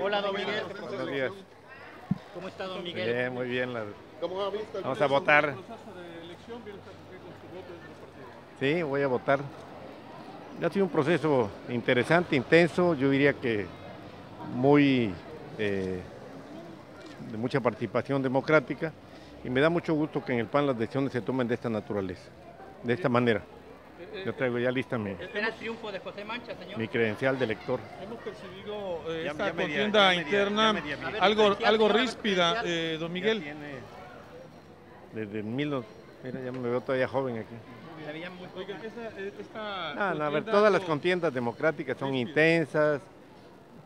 Hola, don Miguel. Buenos días. ¿Cómo está, don Miguel? Bien, muy bien. la- ¿Cómo ha visto el Vamos a votar. Sí, voy a votar. Ha sido un proceso interesante, intenso, yo diría que muy eh, de mucha participación democrática y me da mucho gusto que en el PAN las decisiones se tomen de esta naturaleza, de esta manera. Yo traigo ya lista mi, ¿Espera el triunfo de José Mancha, señor? mi credencial de elector. Hemos percibido eh, esta ya contienda interna ver, algo, algo ríspida, eh, don Miguel. tiene desde mil, no- mira, ya me veo todavía joven aquí. Oiga, esa, eh, esta Ah, no, a ver, todas las contiendas democráticas son ríspida. intensas,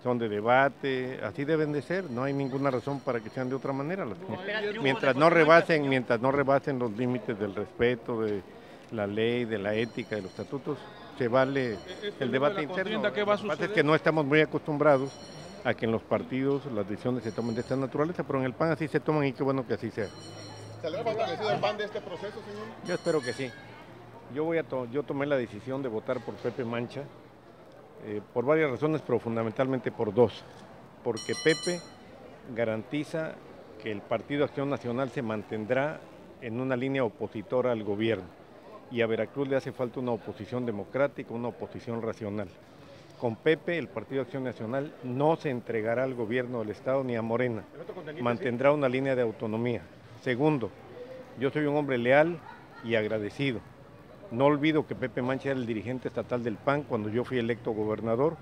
son de debate, así deben de ser, no hay ninguna razón para que sean de otra manera. las No, mientras no rebasen, mientras no rebasen los límites del respeto, de la ley, de la ética, de los estatutos, se vale esto el luego de debate interno. ¿qué va a Lo que pasa es suceder? que no estamos muy acostumbrados a que en los partidos las decisiones se tomen de esta naturaleza, pero en el PAN así se toman y qué bueno que así sea. ¿Saldrá fortalecido el PAN de este proceso, señor? Yo espero que sí. Yo, voy a to- yo tomé la decisión de votar por Pepe Mancha eh, por varias razones, pero fundamentalmente por dos. Porque Pepe garantiza que el Partido Acción Nacional se mantendrá en una línea opositora al gobierno. Y a Veracruz le hace falta una oposición democrática, una oposición racional. Con Pepe, el Partido Acción Nacional no se entregará al gobierno del Estado ni a Morena mantendrá una línea de autonomía. Segundo, yo soy un hombre leal y agradecido. No olvido que Pepe Mancha era el dirigente estatal del PAN cuando yo fui electo gobernador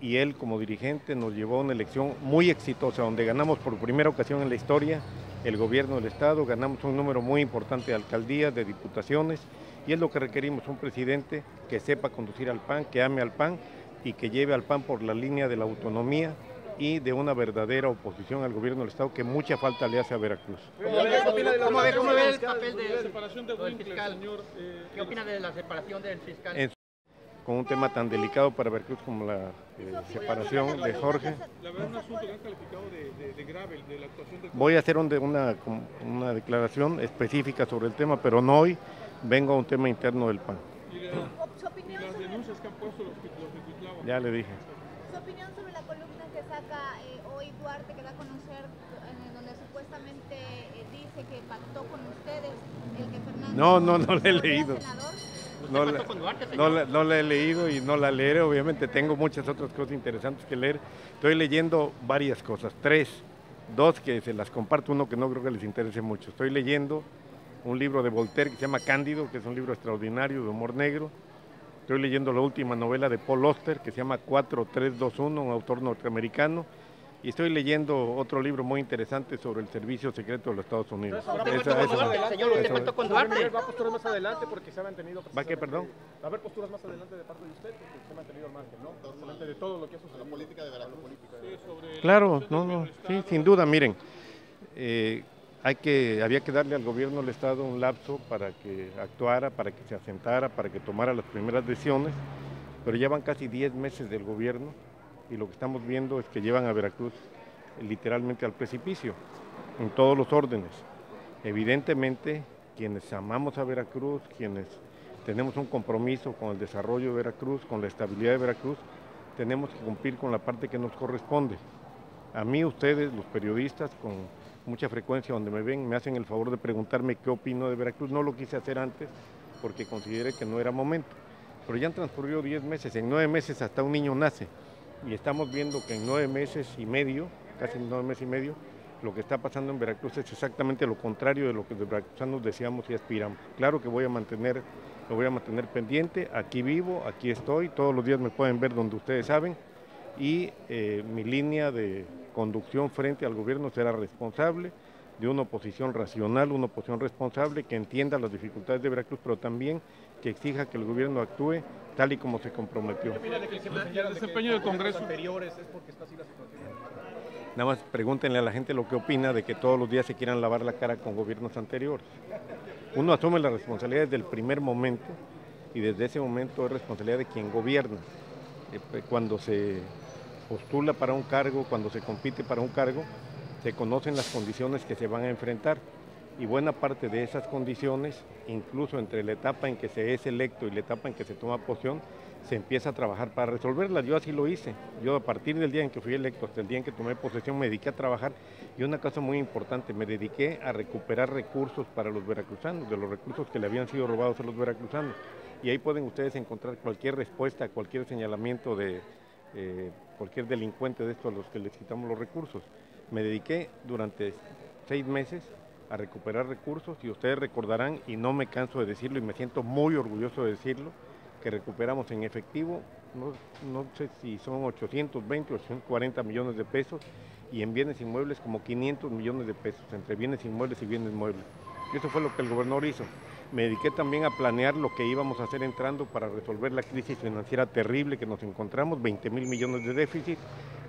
y él como dirigente nos llevó a una elección muy exitosa donde ganamos por primera ocasión en la historia el gobierno del estado, ganamos un número muy importante de alcaldías, de diputaciones y es lo que requerimos, un presidente que sepa conducir al PAN, que ame al PAN y que lleve al PAN por la línea de la autonomía y de una verdadera oposición al gobierno del Estado que mucha falta le hace a Veracruz. ¿Cómo ve, cómo ve el papel La de, separación de del Winkler, fiscal? señor. ¿Qué opina de la separación del fiscal? Con un tema tan delicado para Veracruz como la eh, separación de Jorge. La verdad, un asunto que han calificado de, de- de grave, el de la actuación del Voy a hacer un de- una, una declaración específica sobre el tema, pero no hoy, vengo a un tema interno del PAN. y, la- las denuncias que han puesto los que los. Ya le dije. su opinión sobre la columna que saca eh, hoy Duarte, que da a conocer, en donde supuestamente eh, dice que pactó con ustedes el que Fernando No, no, no le he leído. senador. ¿Usted No, la- con Duarte, no, la, no la he leído y no la leeré, obviamente tengo muchas otras cosas interesantes que leer. Estoy leyendo varias cosas, tres, dos que se las comparto, uno que no creo que les interese mucho. Estoy leyendo un libro de Voltaire que se llama Cándido, que es un libro extraordinario de humor negro. Estoy leyendo la última novela de Paul Auster que se llama 4321, un autor norteamericano. Y estoy leyendo otro libro muy interesante sobre el servicio secreto de los Estados Unidos. ¿Usted Esa- Duarte, señor? ¿Usted con Duarte? Miguel, va a posturas más adelante porque se ha mantenido. ¿Va qué, perdón? Va a haber posturas más adelante de parte de usted porque se ha mantenido al margen, ¿no? De todo lo que ha sucedido. La política de Veracruz. Sí, Claro, no, no, sí, sin duda, miren, eh, hay que, había que darle al gobierno del Estado un lapso para que actuara, para que se asentara, para que tomara las primeras decisiones, pero ya van casi 10 meses del gobierno y lo que estamos viendo es que llevan a Veracruz literalmente al precipicio, en todos los órdenes. Evidentemente, quienes amamos a Veracruz, quienes tenemos un compromiso con el desarrollo de Veracruz, con la estabilidad de Veracruz, tenemos que cumplir con la parte que nos corresponde. A mí ustedes, los periodistas, con mucha frecuencia donde me ven, me hacen el favor de preguntarme qué opino de Veracruz. No lo quise hacer antes porque consideré que no era momento. Pero ya han transcurrido 10 meses, en 9 meses hasta un niño nace. Y estamos viendo que en 9 meses y medio, casi 9 meses y medio, lo que está pasando en Veracruz es exactamente lo contrario de lo que los veracruzanos deseamos y aspiramos. Claro que voy a mantener, lo voy a mantener pendiente, aquí vivo, aquí estoy, todos los días me pueden ver donde ustedes saben y eh, mi línea de conducción frente al gobierno será responsable, de una oposición racional, una oposición responsable que entienda las dificultades de Veracruz, pero también que exija que el gobierno actúe tal y como se comprometió. El desempeño del Congreso. Nada más pregúntenle a la gente lo que opina de que todos los días se quieran lavar la cara con gobiernos anteriores. Uno asume la responsabilidad desde el primer momento y desde ese momento es responsabilidad de quien gobierna. Eh, Cuando se postula para un cargo, cuando se compite para un cargo, se conocen las condiciones que se van a enfrentar. y buena parte de esas condiciones, incluso entre la etapa en que se es electo y la etapa en que se toma posición, se empieza a trabajar para resolverlas. Yo así lo hice. Yo a partir del día en que fui electo hasta el día en que tomé posesión me dediqué a trabajar y una cosa muy importante, me dediqué a recuperar recursos para los veracruzanos, de los recursos que le habían sido robados a los veracruzanos. Y ahí pueden ustedes encontrar cualquier respuesta, cualquier señalamiento de eh, cualquier delincuente de estos a los que les quitamos los recursos. Me dediqué durante seis meses a recuperar recursos y ustedes recordarán, y no me canso de decirlo y me siento muy orgulloso de decirlo, que recuperamos en efectivo, no, no sé si son 820 o 840 millones de pesos, y en bienes inmuebles como 500 millones de pesos, entre bienes inmuebles y bienes muebles. Y eso fue lo que el gobernador hizo. Me dediqué también a planear lo que íbamos a hacer entrando para resolver la crisis financiera terrible que nos encontramos, 20 mil millones de déficit.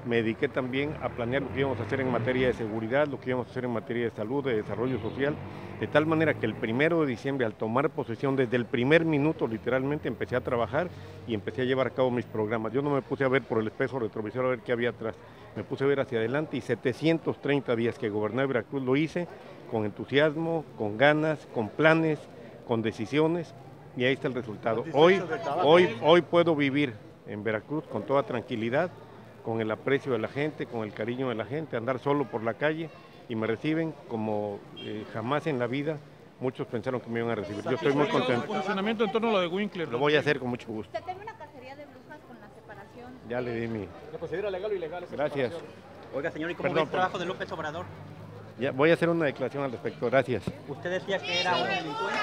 Me dediqué también a planear lo que íbamos a hacer en materia de seguridad, lo que íbamos a hacer en materia de salud, de desarrollo social, de tal manera que el primero de diciembre, al tomar posesión, desde el primer minuto literalmente empecé a trabajar y empecé a llevar a cabo mis programas. Yo no me puse a ver por el espejo retrovisor a ver qué había atrás, me puse a ver hacia adelante y 730 días que goberné Veracruz lo hice con entusiasmo, con ganas, con planes, con decisiones y ahí está el resultado. Hoy, hoy, hoy puedo vivir en Veracruz con toda tranquilidad, con el aprecio de la gente, con el cariño de la gente, andar solo por la calle y me reciben como eh, jamás en la vida muchos pensaron que me iban a recibir. Yo estoy muy contento. Posicionamiento en torno a lo de Winkler. Lo voy a hacer con mucho gusto. Teme una cacería de brujas con la separación. Ya le di mi... ¿Le considera legal o ilegal Gracias. Oiga, señor, ¿y cómo Perdón, ve el trabajo de López Obrador? Ya voy a hacer una declaración al respecto. Gracias. Usted decía que era un delincuente.